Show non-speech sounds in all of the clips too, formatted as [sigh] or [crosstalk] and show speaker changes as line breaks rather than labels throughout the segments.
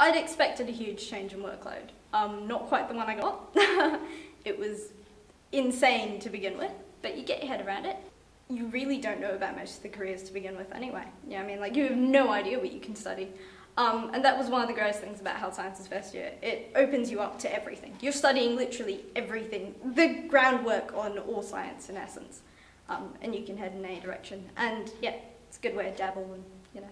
I'd expected a huge change in workload. Um, not quite the one I got. [laughs] it was insane to begin with, but you get your head around it. You really don't know about most of the careers to begin with anyway. Yeah, I mean, like, you have no idea what you can study. Um, and that was one of the greatest things about health sciences first year. It opens you up to everything. You're studying literally everything, the groundwork on all science in essence. Um, and you can head in any direction. And yeah, it's a good way to dabble and, you know.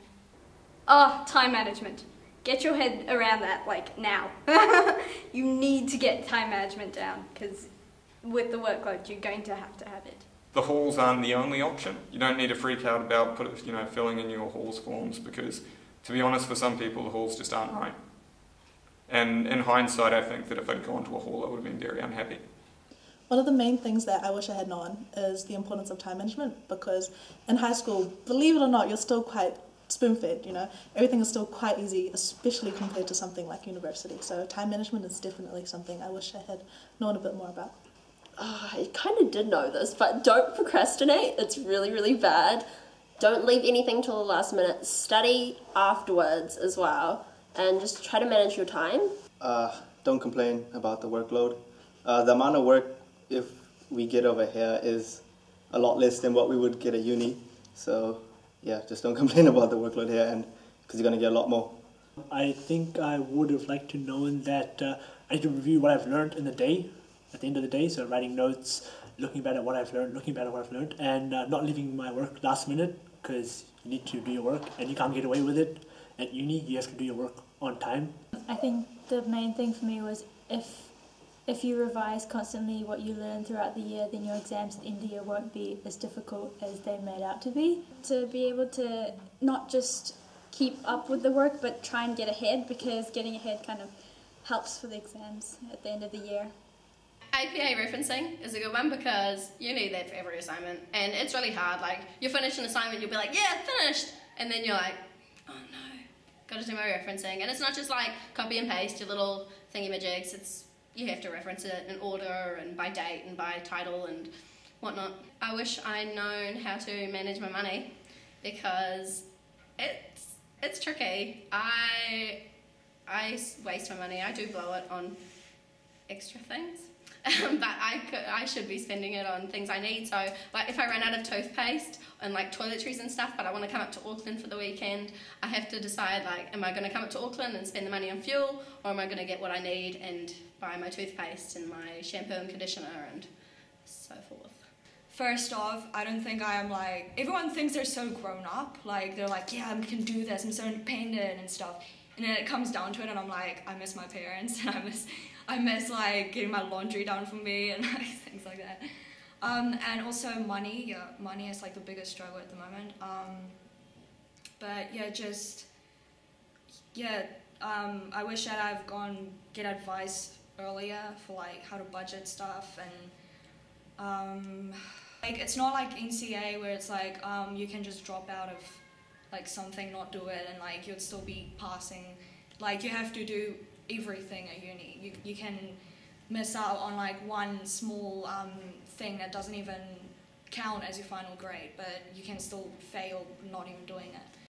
Ah, oh, time management. Get your head around that, like, now. [laughs] you need to get time management down, because with the workload, you're going to have to have it.
The halls aren't the only option. You don't need to freak out about put, you know, filling in your halls forms, because to be honest, for some people, the halls just aren't right. And in hindsight, I think that if I'd gone to a hall, I would have been very unhappy.
One of the main things that I wish I had known is the importance of time management because in high school, believe it or not, you're still quite spoon fed, you know. Everything is still quite easy, especially compared to something like university. So time management is definitely something I wish I had known a bit more about.
Oh, I kind of did know this, but don't procrastinate. It's really, really bad. Don't leave anything till the last minute. Study afterwards as well, and just try to manage your time.
Uh, don't complain about the workload. Uh, the amount of work if we get over here is a lot less than what we would get at uni. So yeah, just don't [laughs] complain about the workload here, and because you're gonna get a lot more.
I think I would have liked to know that uh, I need to review what I've learned in the day, at the end of the day. So writing notes, looking back at what I've learned, looking back at what I've learned, and uh, not leaving my work last minute because you need to do your work and you can't get away with it. At uni, you have to do your work on time.
I think the main thing for me was if if you revise constantly what you learn throughout the year, then your exams at the end of the year won't be as difficult as they're made out to be.
To be able to not just keep up with the work, but try and get ahead because getting ahead kind of helps for the exams at the end of the year.
APA referencing is a good one because you need that for every assignment and it's really hard. Like you finish an assignment, you'll be like, yeah, finished, and then you're like, oh no, got to do my referencing. And it's not just like copy and paste your little thingy majigs. It's you have to reference it in order and by date and by title and whatnot. I wish I'd known how to manage my money because it's it's tricky. I I waste my money. I do blow it on extra things. [laughs] Um, but I could, I should be spending it on things I need. So, like, if I run out of toothpaste and like toiletries and stuff, but I want to come up to Auckland for the weekend, I have to decide like, am I going to come up to Auckland and spend the money on fuel, or am I going to get what I need and buy my toothpaste and my shampoo and conditioner and so forth.
First off, I don't think I am like everyone thinks they're so grown up. Like they're like, yeah, I can do this. I'm so independent and stuff. And then it comes down to it, and I'm like, I miss my parents, [laughs] and I miss, I miss like getting my laundry done for me and [laughs] like, things like that. Um, and also money. Yeah, money is like the biggest struggle at the moment. Um, but yeah, just yeah. Um, I wish that I've gone get advice earlier for like how to budget stuff and um, like it's not like NCEA where it's like um, you can just drop out of like something, not do it, and like you'd still be passing. Like you have to do everything at uni. You you can miss out on like one small um, thing that doesn't even count as your final grade, but you can still fail not even doing it.